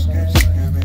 Scared, scared,